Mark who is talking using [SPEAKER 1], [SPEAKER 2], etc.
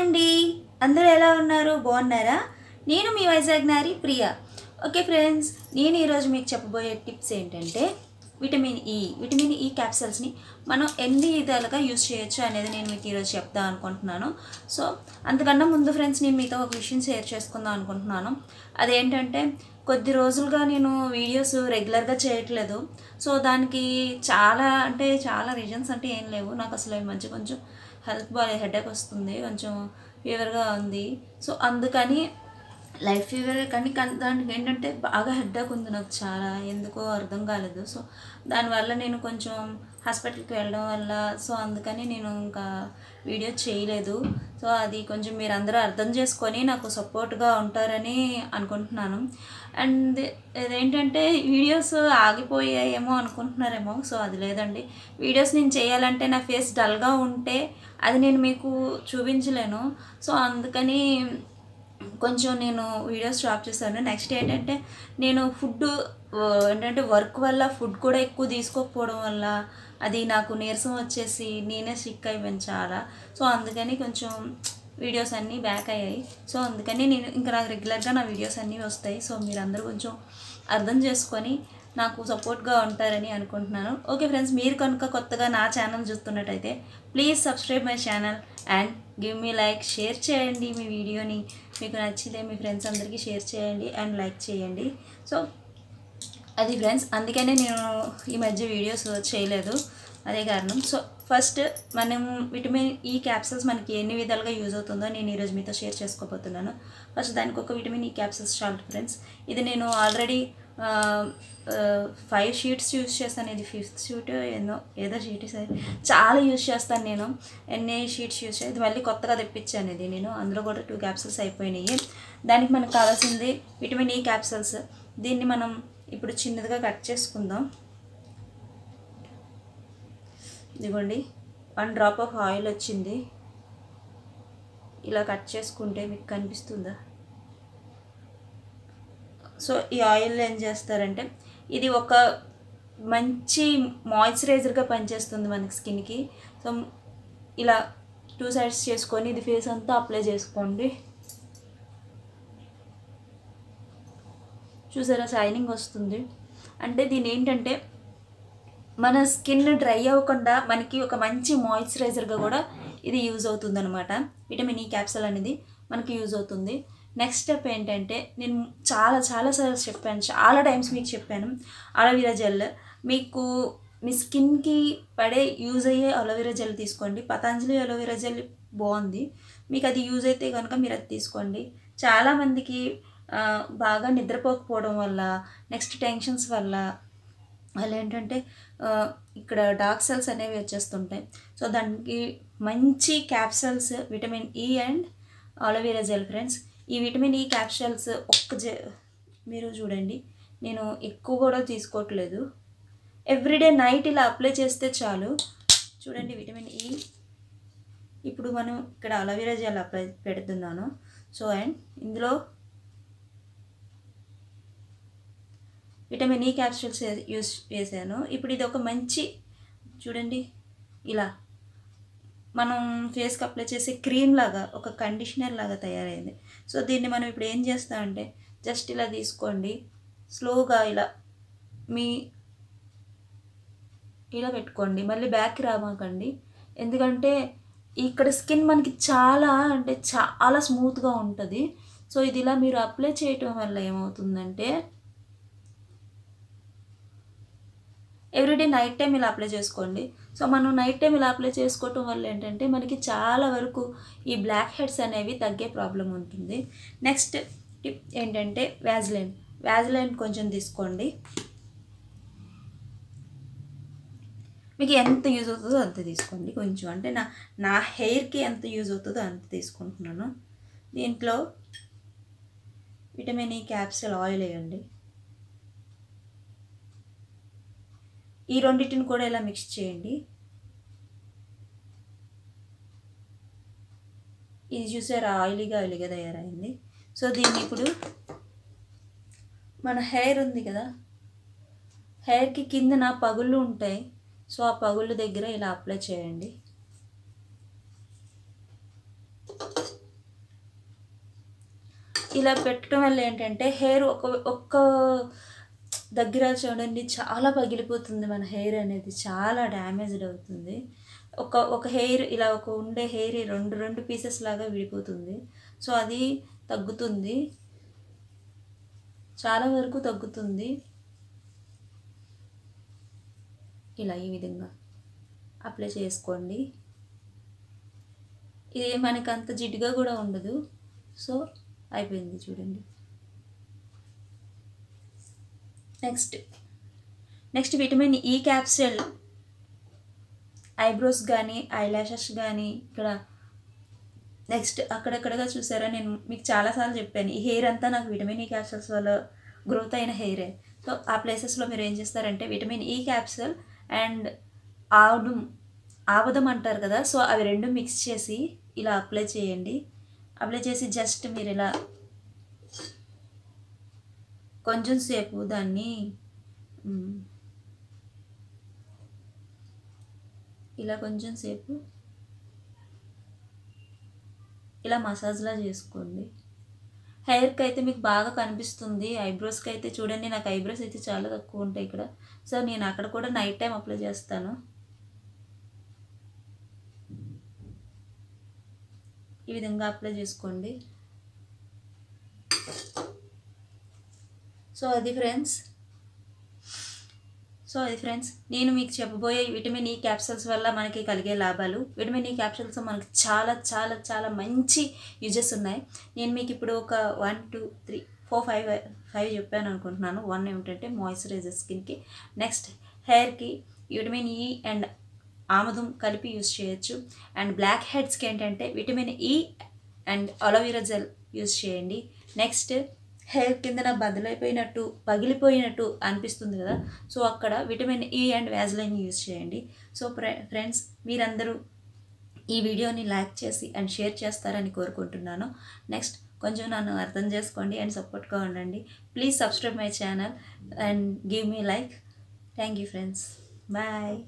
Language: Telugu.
[SPEAKER 1] అండి. అందరూ ఎలా ఉన్నారు? బాగున్నారా? నేను మీ వైజాగ్ నారి ప్రియ. ఓకే ఫ్రెండ్స్ నేను ఈరోజు మీకు చెప్పబోయే టిప్స్ ఏంటంటే విటమిన్ ఈ విటమిన్ e ఈ క్యాప్సల్స్ని మనం ఎన్ని విధాలుగా యూస్ చేయొచ్చు అనేది నేను మీకు ఈరోజు చెప్దాం అనుకుంటున్నాను. సో అంతకన్నా ముందు ఫ్రెండ్స్ నేను మీతో ఒక విషయం షేర్ చేసుకుందాం అనుకుంటున్నాను. అదేంటంటే కొద్ది రోజులుగా నేను వీడియోస్ రెగ్యులర్గా చేయట్లేదు. సో దానికి చాలా అంటే చాలా రీజన్స్ అంటే ఏం లేవు. నాకు అసలు మంచి కొంచెం హెల్త్ బాగా హెడేక్ వస్తుంది కొంచెం ఫీవర్గా ఉంది. సో అందుకని లైఫ్ ఫీవర్ కానీ దానికి ఏంటంటే బాగా హెడ్ఏక్ ఉంది నాకు చాలా. ఎందుకో అర్థం కాలేదు. సో దానివల్ల నేను కొంచెం హాస్పిటల్కి వెళ్ళడం వల్ల సో అందుకని నేను ఇంకా వీడియో చేయలేదు. సో అది కొంచెం మీరు అందరూ అర్థం చేసుకొని నాకు సపోర్ట్గా ఉంటారని అనుకుంటున్నాను. అండ్ ఇదేంటంటే వీడియోస్ ఆగిపోయాయేమో అనుకుంటున్నారేమో సో అది లేదండి. వీడియోస్ నేను చేయాలంటే నా ఫేస్ డల్గా ఉంటే అది నేను మీకు చూపించలేను. సో అందుకని కొంచెం నేను వీడియోస్ స్టాప్ చేశాను. నెక్స్ట్ ఏంటంటే నేను ఫుడ్ ఏంటంటే వర్క్ వల్ల ఫుడ్ కూడా ఎక్కువ తీసుకోకపోవడం వల్ల అది నాకు నీరసం వచ్చేసి నేనే సిక్ అయిపోయాను చాలా. సో అందుకని కొంచెం వీడియోస్ అన్నీ బ్యాక్ అయ్యాయి. సో అందుకని నేను ఇంకా నాకు రెగ్యులర్గా నా వీడియోస్ అన్నీ వస్తాయి. సో మీరందరూ కొంచెం అర్థం చేసుకొని నాకు సపోర్ట్గా ఉంటారని అనుకుంటున్నాను. ఓకే ఫ్రెండ్స్ మీరు కనుక కొత్తగా నా ఛానల్ చూస్తున్నట్టయితే please subscribe my channel and give me like share చేయండి మీ వీడియోని మీకు నచ్చితే మీ ఫ్రెండ్స్ అందరికీ షేర్ చేయండి అండ్ లైక్ చేయండి. సో అది ఫ్రెండ్స్ అందుకనే నేను ఈ మధ్య వీడియోస్ చేయలేదు. అదే కారణం. సో ఫస్ట్ మనం విటమిన్ ఈ క్యాప్సల్స్ మనకి ఎన్ని విధాలుగా యూజ్ అవుతుందో నేను ఈరోజు మీతో షేర్ చేసుకోబోతున్నాను. ఫస్ట్ దానికి ఒక విటమిన్ ఈ క్యాప్సల్స్ చాలు ఫ్రెండ్స్ ఇది నేను ఆల్రెడీ ఫైవ్ షీట్స్ యూజ్ చేస్తాను. ఇది ఫిఫ్త్ షీట్ ఏదో ఏదో షీట్ సరే. చాలా యూజ్ చేస్తాను నేను. ఎన్ని షీట్స్ యూజ్ చేసి ఇది మళ్ళీ కొత్తగా తెప్పించాను ఇది నేను. అందులో కూడా టూ క్యాప్సూల్స్ అయిపోయినాయి. దానికి మనకు కావాల్సింది విటమిన్ ఈ క్యాప్సూల్స్ దీన్ని మనం ఇప్పుడు చిన్నదిగా కట్ చేసుకుందాం. ఇదిగోండి. వన్ డ్రాప్ ఆఫ్ ఆయిల్ వచ్చింది. ఇలా కట్ చేసుకుంటే మీకు కనిపిస్తుందా? సో ఈ ఆయిల్ ఏం చేస్తారంటే ఇది ఒక మంచి మాయిశ్చరైజర్గా పనిచేస్తుంది మనకి స్కిన్కి. సో ఇలా టూ సైడ్స్ చేసుకొని ఇది ఫేస్ అంతా అప్లై చేసుకోండి. చూసారా షైనింగ్ వస్తుంది. అంటే దీని ఏంటంటే మన స్కిన్ డ్రై అవ్వకుండా మనకి ఒక మంచి మాయిశ్చరైజర్గా కూడా ఇది యూజ్ అవుతుంది అనమాట విటమిన్ ఈ క్యాప్సల్ అనేది మనకి యూజ్ అవుతుంది. నెక్స్ట్ స్టెప్ ఏంటంటే నేను చాలా చాలా సార్లు చెప్పాను చాలా టైమ్స్ మీకు చెప్పాను అలోవెరా జెల్. మీకు మీ స్కిన్కి పడే యూజ్ అయ్యే అలోవెరా జెల్ తీసుకోండి. పతంజలి అలోవెరా జెల్ బాగుంది. మీకు అది యూజ్ అయితే కనుక మీరు అది తీసుకోండి. చాలామందికి బాగా నిద్రపోకపోవడం వల్ల నెక్స్ట్ టెన్షన్స్ వల్ల వాళ్ళు ఏంటంటే ఇక్కడ డార్క్ సెల్స్ అనేవి వచ్చేస్తుంటాయి. సో దానికి మంచి capsules vitamin E and aloe vera gel friends ఈ విటమిన్ ఈ క్యాప్షల్స్ ఒక్క జ మీరు చూడండి. నేను ఎక్కువ కూడా తీసుకోవట్లేదు. ఎవ్రీడే నైట్ ఇలా అప్లై చేస్తే చాలు. చూడండి విటమిన్ ఈ. ఇప్పుడు మనం ఇక్కడ అలోవెరా జెల్ అప్లై పెడుతున్నాను. సో అండ్ ఇందులో విటమిన్ ఈ క్యాప్సూల్స్ యూస్ చేశాను. ఇప్పుడు ఇది ఒక మంచి చూడండి ఇలా మనం ఫేస్కి అప్లై చేసే క్రీమ్ లాగా ఒక కండిషనర్ లాగా తయారైంది. సో దీన్ని మనం ఇప్పుడు ఏం చేస్తామంటే జస్ట్ ఇలా తీసుకోండి. స్లోగా ఇలా మీ ఇలా పెట్టుకోండి. మళ్ళీ బ్యాక్ రామాకండి. ఎందుకంటే ఇక్కడ స్కిన్ మనకి చాలా అంటే చాలా స్మూత్గా ఉంటుంది. సో ఇది ఇలా మీరు అప్లై చేయటం వల్ల ఏమవుతుందంటే ఎవ్రీడే నైట్ టైం ఇలా అప్లై చేసుకోండి. సో మనం నైట్ టైం ఇలా అప్లై చేసుకోవటం వల్ల ఏంటంటే మనకి చాలా వరకు ఈ బ్లాక్ హెడ్స్ అనేవి తగ్గే ప్రాబ్లం ఉంటుంది. నెక్స్ట్ టిప్ ఏంటంటే వ్యాజ్లైన్ వ్యాజ్లైన్ కొంచెం తీసుకోండి. మీకు ఎంత యూజ్ అవుతుందో అంత తీసుకోండి. కొంచెం అంటే నా నా హెయిర్కి ఎంత యూజ్ అవుతుందో అంత తీసుకుంటున్నాను. దీంట్లో విటమిన్ ఈ క్యాప్సిల్ ఆయిల్ వేయండి. ఈ రెండింటిని కూడా ఇలా మిక్స్ చేయండి. ఇది చూసారా ఆయిలీగా ఆయిలీగా తయారైంది. సో దీన్ని ఇప్పుడు మన హెయిర్ ఉంది కదా హెయిర్కి కిందన పగుళ్ళు ఉంటాయి. సో ఆ పగుళ్ళ దగ్గర ఇలా అప్లై చేయండి. ఇలా పెట్టడం వల్ల ఏంటంటే హెయిర్ ఒక ఒక్క దగ్గర చూడండి చాలా పగిలిపోతుంది మన హెయిర్ అనేది చాలా డ్యామేజ్డ్ అవుతుంది. ఒక ఒక హెయిర్ ఇలా ఒక ఉండే హెయిర్ రెండు రెండు పీసెస్ లాగా విడిపోతుంది. సో అది తగ్గుతుంది. చాలా వరకు తగ్గుతుంది. ఇలా ఈ విధంగా అప్లై చేసుకోండి. ఇది మనకి అంత జిడ్డుగా కూడా ఉండదు. సో అయిపోయింది చూడండి. Next next vitamin E capsule eyebrows కానీ ఐలాషెస్ కానీ ఇక్కడ నెక్స్ట్ అక్కడక్కడగా చూసారా నేను మీకు చాలాసార్లు చెప్పాను ఈ హెయిర్ అంతా నాకు విటమిన్ ఈ క్యాప్సల్స్ వల్ల గ్రోత్ అయిన హెయిరే. సో ఆ ప్లేసెస్లో మీరు ఏం చేస్తారంటే విటమిన్ ఈ క్యాప్సూల్ అండ్ ఆవుడు ఆవదం అంటారు కదా సో అవి రెండు మిక్స్ చేసి ఇలా అప్లై చేయండి. అప్లై చేసి జస్ట్ మీరు ఇలా కొంచెం సేపు దాన్ని ఇలా కొంచెం సేపు ఇలా మసాజ్లా చేసుకోండి. హెయిర్కి అయితే మీకు బాగా కనిపిస్తుంది. ఐబ్రోస్కి అయితే చూడండి నాకు ఐబ్రోస్ అయితే చాలా తక్కువ ఉంటాయి ఇక్కడ. సో నేను అక్కడ కూడా నైట్ టైం అప్లై చేస్తాను. ఈ విధంగా అప్లై చేసుకోండి. సో అది ఫ్రెండ్స్ సో అది ఫ్రెండ్స్ నేను మీకు చెప్పబోయే విటమిన్ ఈ క్యాప్సూల్స్ వల్ల మనకి కలిగే లాభాలు విటమిన్ ఈ క్యాప్సూల్స్ మనకి చాలా చాలా చాలా మంచి యూజెస్ ఉన్నాయి. నేను మీకు ఇప్పుడు ఒక one two three four five five చెప్పాను అనుకుంటున్నాను. వన్ ఏమిటంటే మాయిశ్చరైజర్ స్కిన్కి నెక్స్ట్ హెయిర్కి విటమిన్ ఈ అండ్ ఆముదం కలిపి యూజ్ చేయొచ్చు. అండ్ బ్లాక్ హెడ్స్కి ఏంటంటే vitamin E and aloe vera gel use చేయండి. నెక్స్ట్ హెయిర్ కిందన బదులైపోయినట్టు పగిలిపోయినట్టు అనిపిస్తుంది కదా. సో అక్కడ vitamin E and Vaseline use చేయండి. సో ఫ్రెండ్స్ మీరందరూ ఈ వీడియోని లైక్ చేసి అండ్ షేర్ చేస్తారని కోరుకుంటున్నాను. నెక్స్ట్ కొంచెం నన్ను అర్థం చేసుకోండి అండ్ సపోర్ట్గా ఉండండి. Please subscribe my channel and give me like thank you friends bye